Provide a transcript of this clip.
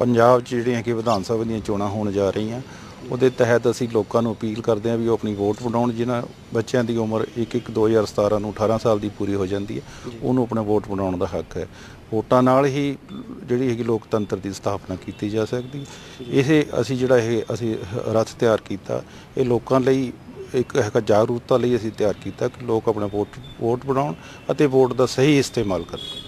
ਪੰਜਾਬ 'ਚ ਜਿਹੜੀਆਂ ਕਿ ਵਿਧਾਨ ਸਭਾ ਦੀਆਂ ਚੋਣਾਂ ਹੋਣ ਜਾ ਰਹੀਆਂ ਉਹਦੇ ਤਹਿਤ ਅਸੀਂ ਲੋਕਾਂ ਨੂੰ ਅਪੀਲ ਕਰਦੇ ਹਾਂ ਵੀ ਉਹ ਆਪਣੀ ਵੋਟ ਬਣਾਉਣ ਜਿਨ੍ਹਾਂ ਬੱਚਿਆਂ ਦੀ ਉਮਰ 1-1 2017 ਨੂੰ 18 ਸਾਲ ਦੀ ਪੂਰੀ ਹੋ ਜਾਂਦੀ ਹੈ ਉਹਨੂੰ ਆਪਣਾ ਵੋਟ ਬਣਾਉਣ ਦਾ ਹੱਕ ਹੈ। ਵੋਟਾਂ ਨਾਲ ਹੀ ਜਿਹੜੀ ਹੈਗੀ ਲੋਕਤੰਤਰ ਦੀ ਸਥਾਪਨਾ ਕੀਤੀ ਜਾ ਸਕਦੀ। ਇਸੇ ਅਸੀਂ ਜਿਹੜਾ ਇਹ ਅਸੀਂ ਰੱਥ ਤਿਆਰ ਕੀਤਾ ਇਹ ਲੋਕਾਂ ਲਈ ਇੱਕ ਹੈਗਾ ਜਾਗਰੂਕਤਾ ਲਈ ਅਸੀਂ ਤਿਆਰ ਕੀਤਾ ਕਿ ਲੋਕ ਆਪਣਾ ਵੋਟ ਵੋਟ ਬਣਾਉਣ ਅਤੇ ਵੋਟ ਦਾ ਸਹੀ ਇਸਤੇਮਾਲ ਕਰਨ।